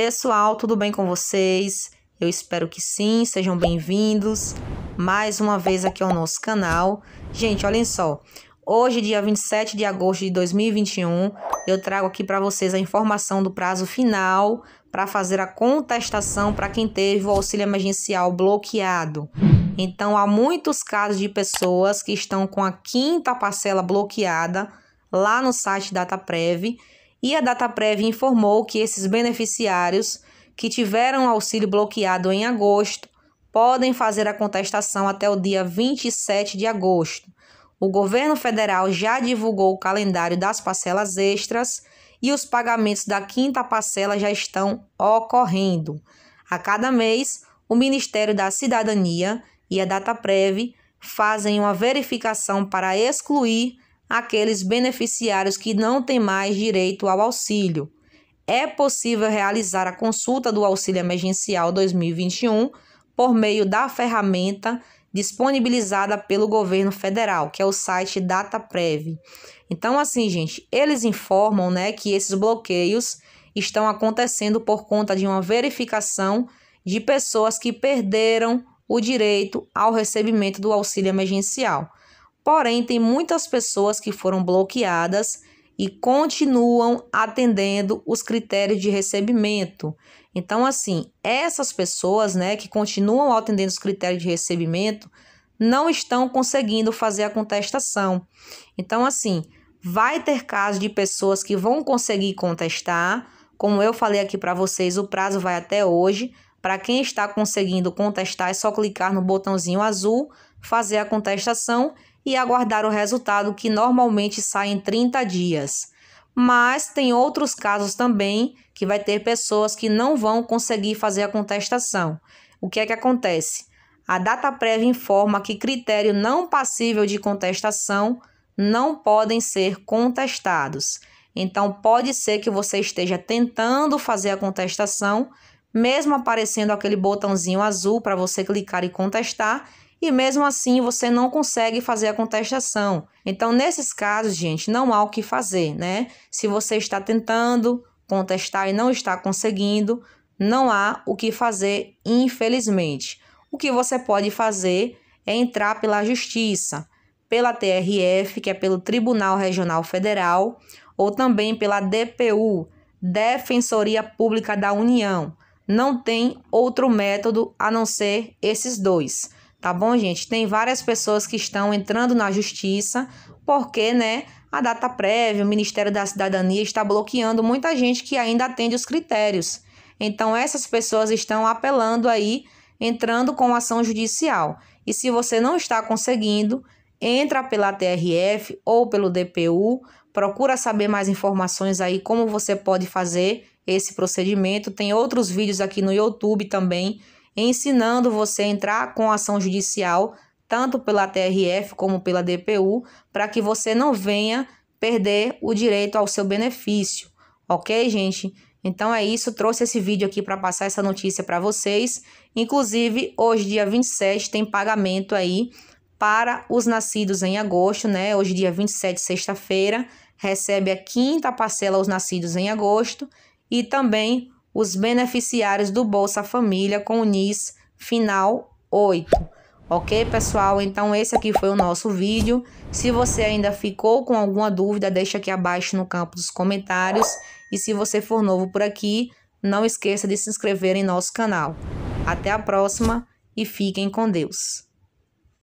Pessoal, tudo bem com vocês? Eu espero que sim, sejam bem-vindos mais uma vez aqui ao nosso canal. Gente, olhem só, hoje, dia 27 de agosto de 2021, eu trago aqui para vocês a informação do prazo final para fazer a contestação para quem teve o auxílio emergencial bloqueado. Então, há muitos casos de pessoas que estão com a quinta parcela bloqueada lá no site DataPrev e a DataPrev informou que esses beneficiários que tiveram auxílio bloqueado em agosto podem fazer a contestação até o dia 27 de agosto. O governo federal já divulgou o calendário das parcelas extras e os pagamentos da quinta parcela já estão ocorrendo. A cada mês, o Ministério da Cidadania e a DataPrev fazem uma verificação para excluir aqueles beneficiários que não têm mais direito ao auxílio. É possível realizar a consulta do Auxílio Emergencial 2021 por meio da ferramenta disponibilizada pelo governo federal, que é o site DataPrev. Então, assim, gente, eles informam né, que esses bloqueios estão acontecendo por conta de uma verificação de pessoas que perderam o direito ao recebimento do auxílio emergencial. Porém, tem muitas pessoas que foram bloqueadas e continuam atendendo os critérios de recebimento. Então, assim, essas pessoas, né, que continuam atendendo os critérios de recebimento, não estão conseguindo fazer a contestação. Então, assim, vai ter casos de pessoas que vão conseguir contestar. Como eu falei aqui para vocês, o prazo vai até hoje. Para quem está conseguindo contestar, é só clicar no botãozinho azul, fazer a contestação e aguardar o resultado que normalmente sai em 30 dias. Mas tem outros casos também que vai ter pessoas que não vão conseguir fazer a contestação. O que é que acontece? A data prévia informa que critério não passível de contestação não podem ser contestados. Então, pode ser que você esteja tentando fazer a contestação, mesmo aparecendo aquele botãozinho azul para você clicar e contestar, e mesmo assim você não consegue fazer a contestação. Então, nesses casos, gente, não há o que fazer, né? Se você está tentando contestar e não está conseguindo, não há o que fazer, infelizmente. O que você pode fazer é entrar pela justiça, pela TRF, que é pelo Tribunal Regional Federal, ou também pela DPU, Defensoria Pública da União. Não tem outro método a não ser esses dois. Tá bom, gente? Tem várias pessoas que estão entrando na justiça porque, né, a data prévia, o Ministério da Cidadania está bloqueando muita gente que ainda atende os critérios. Então, essas pessoas estão apelando aí, entrando com ação judicial. E se você não está conseguindo, entra pela TRF ou pelo DPU, procura saber mais informações aí como você pode fazer esse procedimento. Tem outros vídeos aqui no YouTube também ensinando você a entrar com ação judicial, tanto pela TRF como pela DPU, para que você não venha perder o direito ao seu benefício, ok, gente? Então é isso, trouxe esse vídeo aqui para passar essa notícia para vocês. Inclusive, hoje, dia 27, tem pagamento aí para os nascidos em agosto, né? Hoje, dia 27, sexta-feira, recebe a quinta parcela aos nascidos em agosto e também os beneficiários do Bolsa Família com o NIS final 8. Ok, pessoal? Então, esse aqui foi o nosso vídeo. Se você ainda ficou com alguma dúvida, deixa aqui abaixo no campo dos comentários. E se você for novo por aqui, não esqueça de se inscrever em nosso canal. Até a próxima e fiquem com Deus.